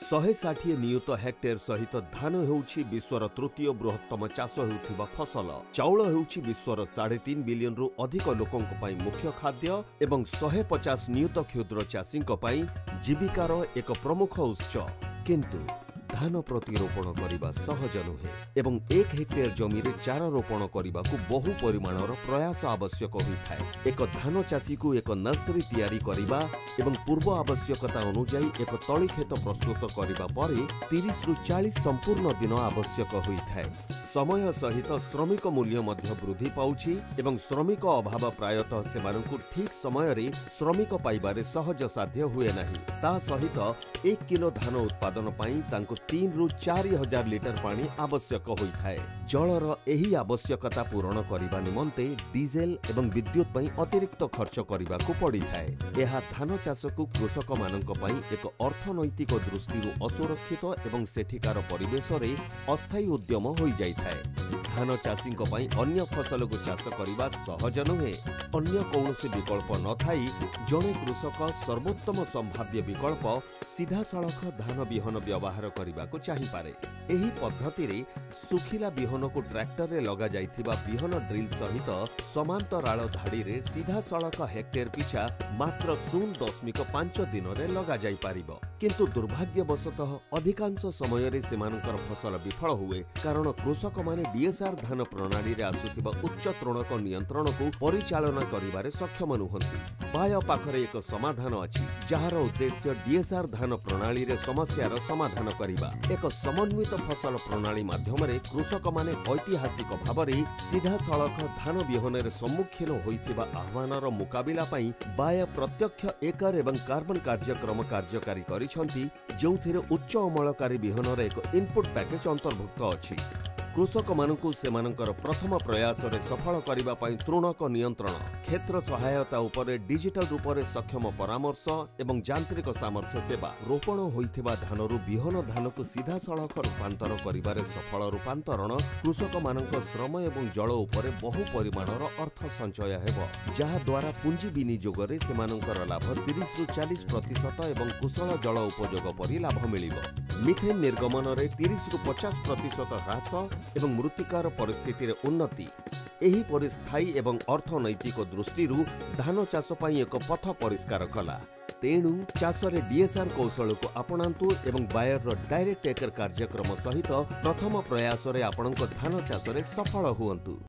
ଶହେ ଷାଠିଏ ନିୟୁତ ହେକ୍ଟେର ସହିତ ଧାନ ହେଉଛି ବିଶ୍ୱର ତୃତୀୟ ବୃହତ୍ତମ ଚାଷ ହେଉଥିବା ଫସଲ। ଚାଉଳ ହେଉଛି ବିଶ୍ୱର ସାଢ଼େ ତିନି ବିଲିୟନରୁ ଅଧିକ ଲୋକଙ୍କ ପାଇଁ ମୁଖ୍ୟ ଖାଦ୍ୟ ଏବଂ ଶହେ ପଚାଶ ନିୟୁତ କ୍ଷୁଦ୍ର ଚାଷୀଙ୍କ ପାଇଁ ଜୀବିକାର ଏକ ପ୍ରମୁଖ ଉତ୍ସ। କିନ୍ତୁ ଧାନ ପ୍ରତିରୋପଣ କରିବା ସହଜ ନୁହେଁ ଏବଂ ଏକ ହେକ୍ଟେର ଜମିରେ ଚାରା ରୋପଣ କରିବାକୁ ବହୁ ପରିମାଣର ପ୍ରୟାସ ଆବଶ୍ୟକ ହୋଇଥାଏ। ଏକ ଧାନ ଚାଷୀକୁ ଏକ ନର୍ସରୀ ତିଆରି କରିବା ଏବଂ ପୂର୍ବ ଆବଶ୍ୟକତା ଅନୁଯାୟୀ ଏକ ତଳି କ୍ଷେତ ପ୍ରସ୍ତୁତ କରିବା ପରେ ତିରିଶରୁ ଚାଳିଶ ସମ୍ପୂର୍ଣ୍ଣ ଦିନ ଆବଶ୍ୟକ ହୋଇଥାଏ। ସମୟ ସହିତ ଶ୍ରମିକ ମୂଲ୍ୟ ମଧ୍ୟ ବୃଦ୍ଧି ପାଉଛି ଏବଂ ଶ୍ରମିକ ଅଭାବ ପ୍ରାୟତଃ ସେମାନଙ୍କୁ ଠିକ୍ ସମୟରେ ଶ୍ରମିକ ପାଇବାରେ ସହଜସାଧ୍ୟ ହୁଏ ନାହିଁ। ତା ସହିତ ଏକ କିଲୋ ଧାନ ଉତ୍ପାଦନ ପାଇଁ ତାଙ୍କୁ ତିନିରୁ ଚାରି ହଜାର ଲିଟର ପାଣି ଆବଶ୍ୟକ ହୋଇଥାଏ। ଜଳର ଏହି ଆବଶ୍ୟକତା ପୂରଣ କରିବା ନିମନ୍ତେ ଡିଜେଲ ଏବଂ ବିଦ୍ୟୁତ ପାଇଁ ଅତିରିକ୍ତ ଖର୍ଚ୍ଚ କରିବାକୁ ପଡ଼ିଥାଏ। ଏହା ଧାନ ଚାଷକୁ କୃଷକମାନଙ୍କ ପାଇଁ ଏକ ଅର୍ଥନୈତିକ ଦୃଷ୍ଟିରୁ ଅସୁରକ୍ଷିତ ଏବଂ ସେଠିକାର ପରିବେଶରେ ଅସ୍ଥାୟୀ ଉଦ୍ୟମ ହୋଇଯାଇଥାଏ। ଧାନ ଚାଷୀଙ୍କ ପାଇଁ ଅନ୍ୟ ଫସଲକୁ ଚାଷ କରିବା ସହଜ ନୁହେଁ। ଅନ୍ୟ କୌଣସି ବିକଳ୍ପ ନଥାଇ ଜଣେ କୃଷକ ସର୍ବୋତ୍ତମ ସମ୍ଭାବ୍ୟ ବିକଳ୍ପ ସିଧାସଳଖ ଧାନ ବିହନ ବ୍ୟବହାର କରିବାକୁ ଚାହିଁପାରେ। ଏହି ପଦ୍ଧତିରେ ଶୁଖିଲା ବିହନକୁ ଟ୍ରାକ୍ଟରରେ ଲଗାଯାଇଥିବା ବିହନ ଡ୍ରିଲ୍ ସହିତ ସମାନ୍ତରାଳ ଧାଡ଼ିରେ ସିଧାସଳଖ ହେକ୍ଟେର ପିଛା ମାତ୍ର ଶୂନ ଦଶମିକ ପାଞ୍ଚ ଦିନରେ ଲଗାଯାଇପାରିବ। କିନ୍ତୁ ଦୁର୍ଭାଗ୍ୟବଶତଃ ଅଧିକାଂଶ ସମୟରେ ସେମାନଙ୍କର ଫସଲ ବିଫଳ ହୁଏ। କାରଣ କୃଷକମାନେ ଡିଏସ୍ଆର୍ ଧାନ ପ୍ରଣାଳୀରେ ଆସୁଥିବା ଉଚ୍ଚ ତୃଣକ ନିୟନ୍ତ୍ରଣକୁ ପରିଚାଳନା କରିବାରେ ସକ୍ଷମ ନୁହନ୍ତି। ବାୟ ପାଖରେ ଏକ ସମାଧାନ ଅଛି ଯାହାର ଉଦ୍ଦେଶ୍ୟ ଡିଏସ୍ଆର୍ ଧାନ ପ୍ରଣାଳୀରେ ସମସ୍ୟାର ସମାଧାନ କରିବା। ଏକ ସମନ୍ୱିତ ଫସଲ ପ୍ରଣାଳୀ ମାଧ୍ୟମରେ କୃଷକମାନେ ଐତିହାସିକ ଭାବରେ ସିଧାସଳଖ ଧାନ ବିହନରେ ସମ୍ମୁଖୀନ ହୋଇଥିବା ଆହ୍ୱାନର ମୁକାବିଲା ପାଇଁ ବାୟ ପ୍ରତ୍ୟକ୍ଷ ଏକର ଏବଂ କାର୍ବନ କାର୍ଯ୍ୟକ୍ରମ କାର୍ଯ୍ୟକାରୀ କରିଛନ୍ତି ଯେଉଁଥିରେ ଉଚ୍ଚ ଅମଳକାରୀ ବିହନର ଏକ ଇନପୁଟ୍ ପ୍ୟାକେଜ ଅନ୍ତର୍ଭୁକ୍ତ ଅଛି। କୃଷକମାନଙ୍କୁ ସେମାନଙ୍କର ପ୍ରଥମ ପ୍ରୟାସରେ ସଫଳ କରିବା ପାଇଁ ତୃଣକ ନିୟନ୍ତ୍ରଣ କ୍ଷେତ୍ର ସହାୟତା ଉପରେ ଡିଜିଟାଲ ରୂପରେ ସକ୍ଷମ ପରାମର୍ଶ ଏବଂ ଯାନ୍ତ୍ରିକ ସାମର୍ଥ୍ୟ ସେବା ରୋପଣ ହୋଇଥିବା ଧାନରୁ ବିହନ ଧାନକୁ ସିଧାସଳଖ ରୂପାନ୍ତର କରିବାରେ ସଫଳ ରୂପାନ୍ତରଣ କୃଷକମାନଙ୍କ ଶ୍ରମ ଏବଂ ଜଳ ଉପରେ ବହୁ ପରିମାଣର ଅର୍ଥ ସଞ୍ଚୟ ହେବ ଯାହାଦ୍ୱାରା ପୁଞ୍ଜି ବିନିଯୋଗରେ ସେମାନଙ୍କର ଲାଭ ତିରିଶରୁ ଚାଳିଶ ପ୍ରତିଶତ ଏବଂ କୁଶଳ ଜଳ ଉପଯୋଗ ପରି ଲାଭ ମିଳିବ। ମିଥେନ୍ ନିର୍ଗମନରେ ତିରିଶରୁ ପଚାଶ ପ୍ରତିଶତ ହ୍ରାସ ଏବଂ ମୃତ୍ତିକାର ପରିସ୍ଥିତିରେ ଉନ୍ନତି। ଏହିପରି ସ୍ଥାୟୀ ଏବଂ ଅର୍ଥନୈତିକ ଦୃଷ୍ଟିରୁ ଧାନ ଚାଷ ପାଇଁ ଏକ ପଥ ପରିଷ୍କାର କଲା। ତେଣୁ ଚାଷରେ ଡିଏସ୍ଆର୍ କୌଶଳକୁ ଆପଣାନ୍ତୁ ଏବଂ ବାୟରର ଡାଇରେକ୍ଟ ଏକର କାର୍ଯ୍ୟକ୍ରମ ସହିତ ପ୍ରଥମ ପ୍ରୟାସରେ ଆପଣଙ୍କ ଧାନ ଚାଷରେ ସଫଳ ହୁଅନ୍ତୁ।